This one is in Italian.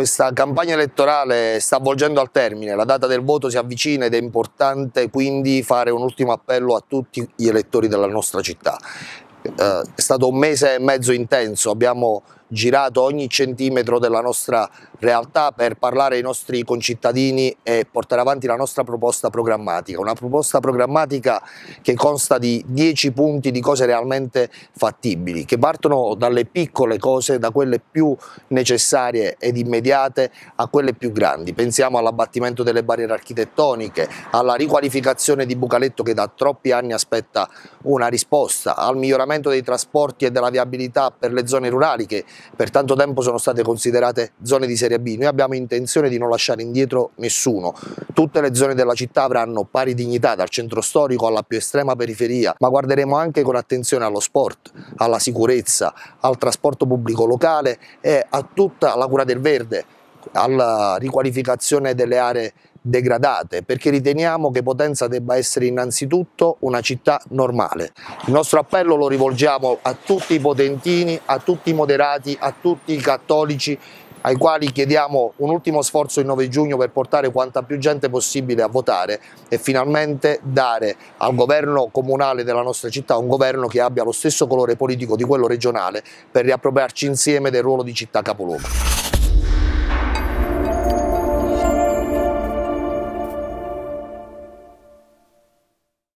questa campagna elettorale sta avvolgendo al termine, la data del voto si avvicina ed è importante quindi fare un ultimo appello a tutti gli elettori della nostra città. Eh, è stato un mese e mezzo intenso, abbiamo girato ogni centimetro della nostra realtà per parlare ai nostri concittadini e portare avanti la nostra proposta programmatica, una proposta programmatica che consta di 10 punti di cose realmente fattibili, che partono dalle piccole cose, da quelle più necessarie ed immediate a quelle più grandi. Pensiamo all'abbattimento delle barriere architettoniche, alla riqualificazione di Bucaletto che da troppi anni aspetta una risposta, al miglioramento dei trasporti e della viabilità per le zone rurali che per tanto tempo sono state considerate zone di Serie B. Noi abbiamo intenzione di non lasciare indietro nessuno. Tutte le zone della città avranno pari dignità, dal centro storico alla più estrema periferia, ma guarderemo anche con attenzione allo sport, alla sicurezza, al trasporto pubblico locale e a tutta la cura del verde, alla riqualificazione delle aree degradate perché riteniamo che Potenza debba essere innanzitutto una città normale. Il nostro appello lo rivolgiamo a tutti i potentini, a tutti i moderati, a tutti i cattolici ai quali chiediamo un ultimo sforzo il 9 giugno per portare quanta più gente possibile a votare e finalmente dare al governo comunale della nostra città un governo che abbia lo stesso colore politico di quello regionale per riappropriarci insieme del ruolo di città capoluogo.